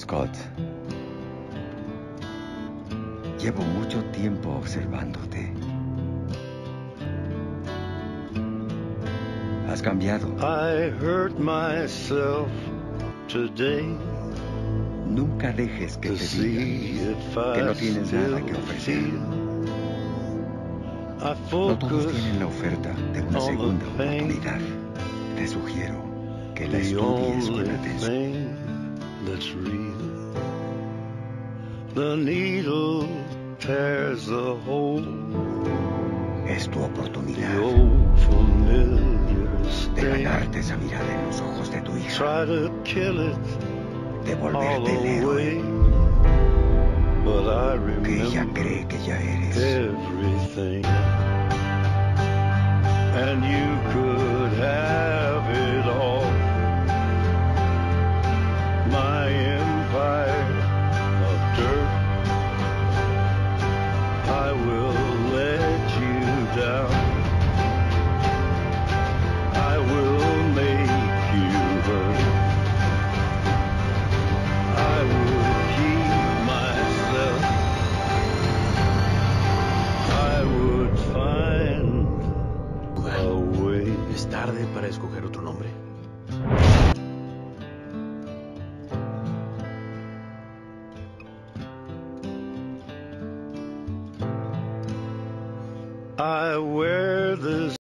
Scott, llevo mucho tiempo observándote. Has cambiado. I hurt myself today Nunca dejes que to te digan que no tienes nada que ofrecer. No todos tienen la oferta de una segunda oportunidad. Te sugiero que la estudies con atención. The needle tears the hole. Es tu oportunidad de ganarte esa mirada en los ojos de tu hija, Try to kill it de volverte el héroe away. But I que ella cree que ya eres. everything. escoger otro nombre.